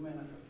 出卖那个